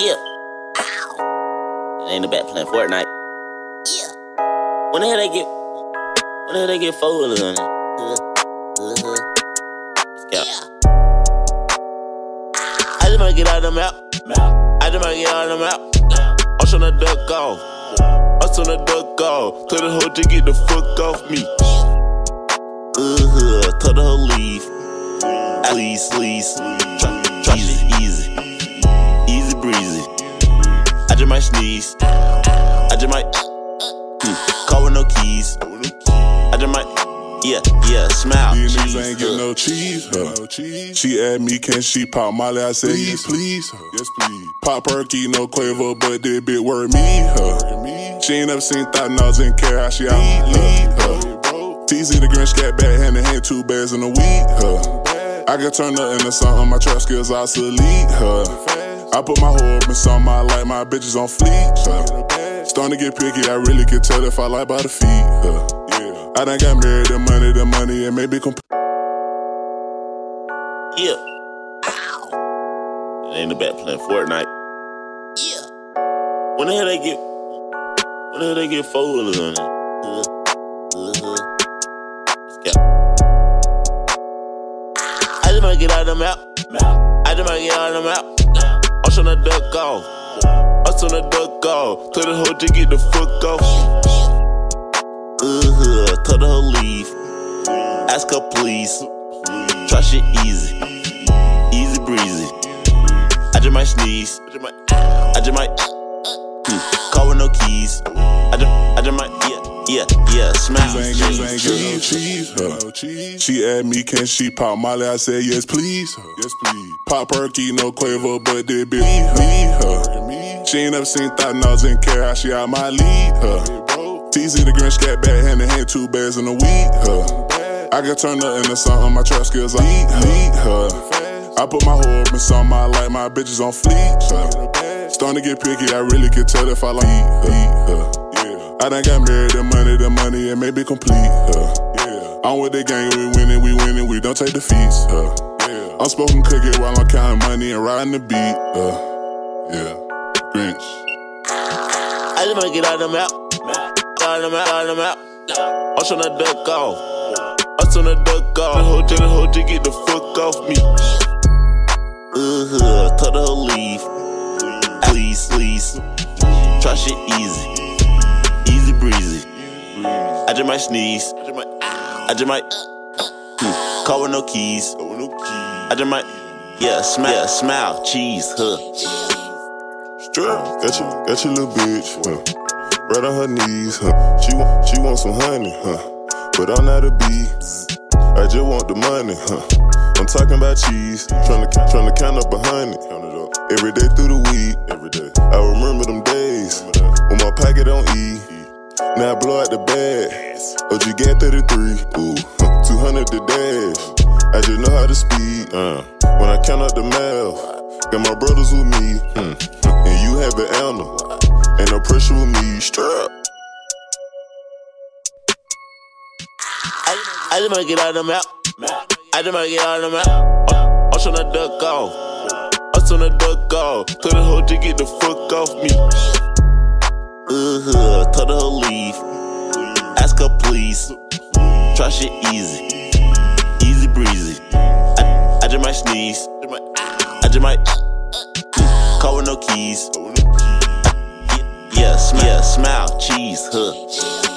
Yeah. Ow. It ain't the back playing Fortnite. Yeah. When the hell they get? When the hell they get folded on it? Uh, uh, yeah. I just might get out of the map. I just might get out of the map. I'm tryna duck off. I'm tryna duck off. Tell the hoe to get the fuck off me. Uh, huh. tell the hoe leave. Please, please. Try, might sneeze. I just might. Mm, call with no keys. I just might. Yeah, yeah, smile. These cheese, niggas ain't uh, no cheese. Huh? She asked me, can she pop Molly? I said, yes, please. Yes, please. Pop perky, no quaver, but this bit word me. Huh? She ain't never seen thought and care how she out. Huh? TZ the Grinch cat back hand in hand, two bags in a week. Huh? I can turn her into something, my trap skills obsolete. Huh? I put my hoe up in something I like, my bitches on fleek. Huh? Starting to get picky, I really can tell if I like by the feet. Yeah. I done got married, the money, the money, and maybe comp- Yeah. Ow. It ain't the back playing Fortnite. Yeah. When the hell they get? When the hell they get folded on it? Uh, uh, yeah. I just might get out of the map. I just might get out of the map. I'm tryna duck off. I'm tryna duck off. Tell the hoe to get the fuck off. Uh, huh. tell the hoe leave. Ask her please. Try shit easy. Easy breezy. I just might sneeze. I just might. I just might. Mm, call with no keys. I just, I just might. Yeah, yeah, yeah. Smile. ain't cheese, ain't getting cheese. Huh? She asked me, can she pop Molly? I said, yes, please. Yes, please. Pop perky, no quaver, but this bitch me. Huh? She ain't never seen thought knots and care how she out my lead. Huh? TZ the Grinch cat back hand in hand, two bags in a week. Huh? I can turn her into something, my trap skills I eat, lead her. I put my hoe up in something I like, my bitches on fleek. Huh? Starting to get picky, I really can tell if I like eat, eat her. I done got married, the money, the money, it and maybe complete. Huh? I'm with the gang, we winning, we winning, we don't take defeats. Huh? I'm smoking cookie while I'm counting money and riding the beat. Uh, yeah, Grinch. I just might get out of the map. Out of the map, out of the map. I'm tryna duck off. I'm tryna duck off. To the hoe to get the fuck off me. Uh huh, tell the hoe leave. Please, please. Try shit easy. Breezy. I just might sneeze. I just might. Mm, call with no keys. I just might. Yeah, smile, yeah, smile, cheese, huh? Strap, got your, got your little bitch, huh? Right on her knees, huh? She want, she want some honey, huh? But I'm not a bee. I just want the money, huh? I'm talking about cheese, trying to trying to count up a hundred. Every day through the week, every day. Now I blow out the bag. You get 33, ooh, 200 the dash. I just know how to speed. Uh, when I count out the mail, got my brothers with me, hmm. and you have an animal. Ain't no pressure with me, strap. I just might get out of the map. I just might get out of the map. I'm, I'm tryna duck off. I'm tryna duck off. Tell the hoe to get the fuck off me. Tell the hoe leave. Ask her please. Try shit easy. Easy breezy. I, I just might sneeze. I just might. Call with no keys. Yeah, yeah, smile, cheese, huh?